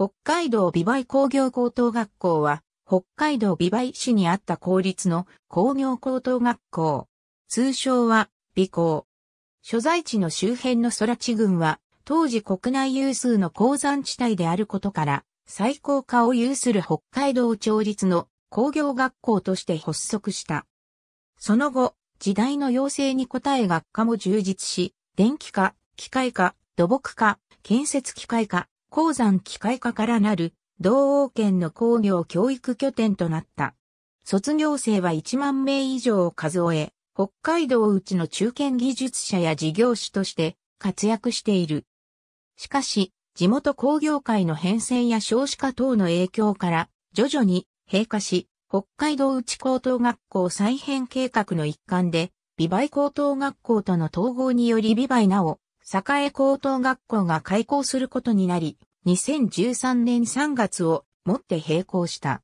北海道美媒工業高等学校は、北海道美媒市にあった公立の工業高等学校。通称は、美工。所在地の周辺の空地群は、当時国内有数の鉱山地帯であることから、最高化を有する北海道町立の工業学校として発足した。その後、時代の要請に応え学科も充実し、電気科、機械科、土木科、建設機械科、鉱山機械科からなる、同王県の工業教育拠点となった。卒業生は1万名以上を数え、北海道内の中堅技術者や事業主として活躍している。しかし、地元工業界の変遷や少子化等の影響から、徐々に閉化し、北海道内高等学校再編計画の一環で、美媒高等学校との統合により美媒なお、栄高等学校が開校することになり、2013年3月をもって閉校した。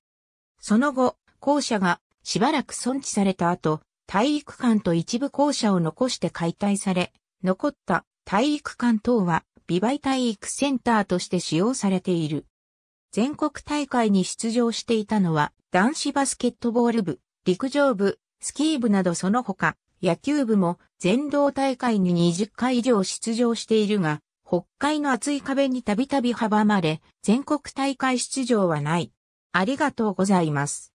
その後、校舎がしばらく損地された後、体育館と一部校舎を残して解体され、残った体育館等は美媒体育センターとして使用されている。全国大会に出場していたのは男子バスケットボール部、陸上部、スキー部などその他、野球部も全道大会に20回以上出場しているが、北海の厚い壁にたびたび阻まれ、全国大会出場はない。ありがとうございます。